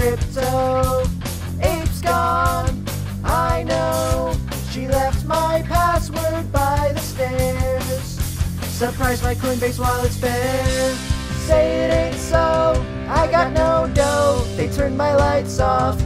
crypto. Ape's gone, I know. She left my password by the stairs. Surprise my Coinbase wallet's bare. Say it ain't so. I got no dough. They turned my lights off.